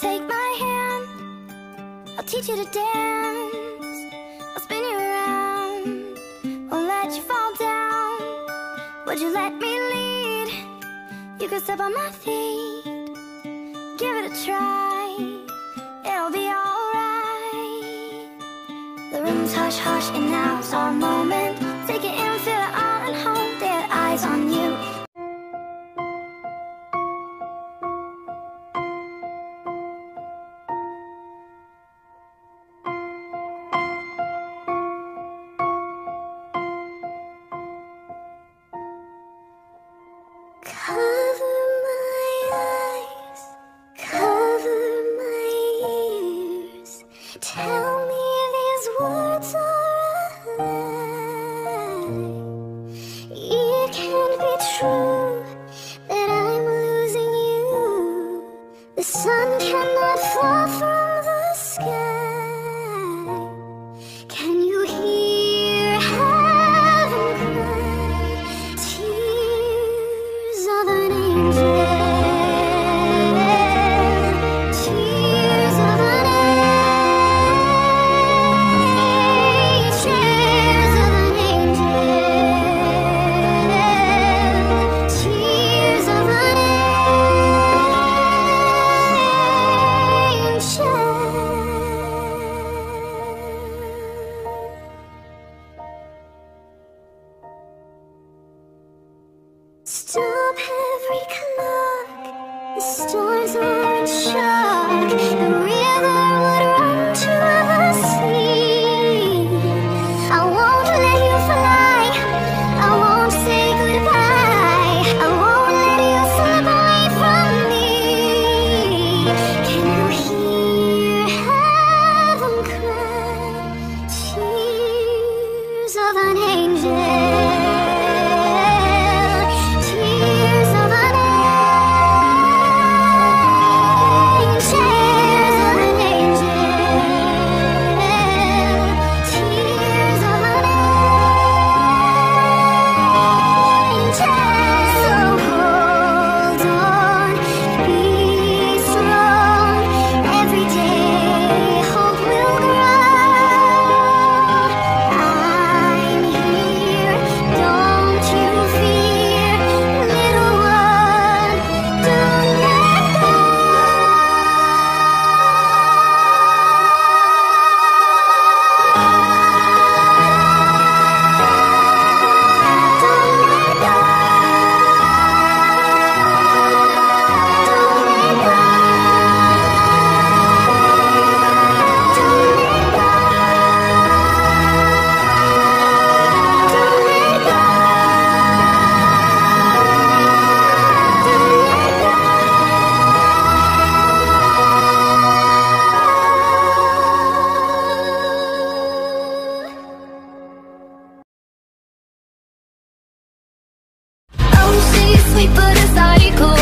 Take my hand, I'll teach you to dance. I'll spin you around, won't let you fall down. Would you let me lead? You could step on my feet. Give it a try, it'll be alright. The room's hush hush and now's our moment. Take it in. Tell me these words are a lie. It can't be true that I'm losing you. The sun cannot fall from the sky. Can you hear heaven cry? Tears of an angel. Are in shock. The river would run to the sea. I won't let you fly. I won't say goodbye. I won't let you slip away from me. Can you hear heaven cry? Tears of sweet but a psycho.